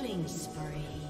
Killing spree.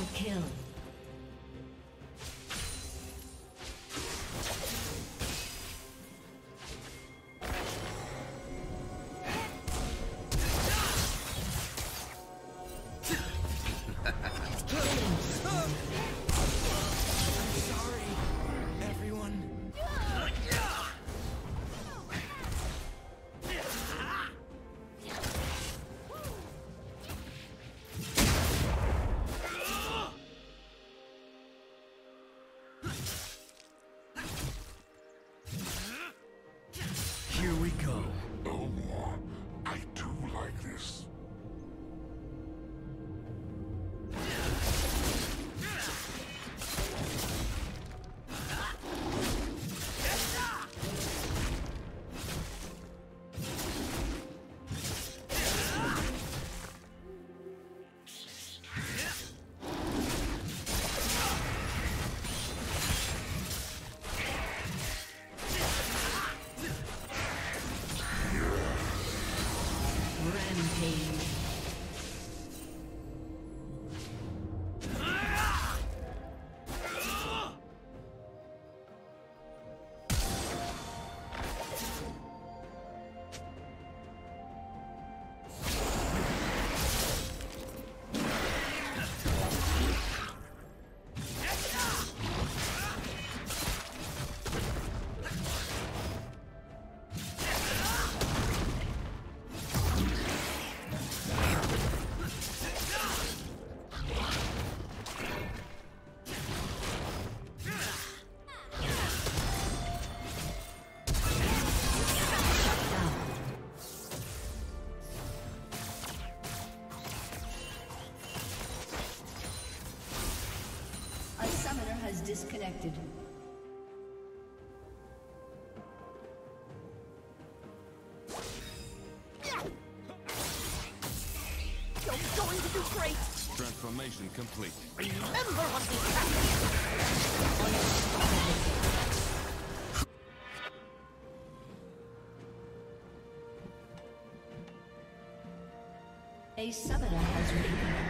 Double kill. Has disconnected. You're going to do great. Transformation complete. Remember what we practiced. A summoner has reconnected.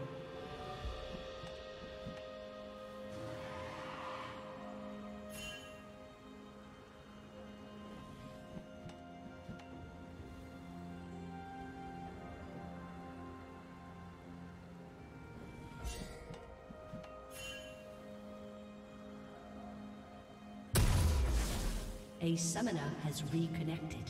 A summoner has reconnected.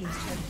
Team's turret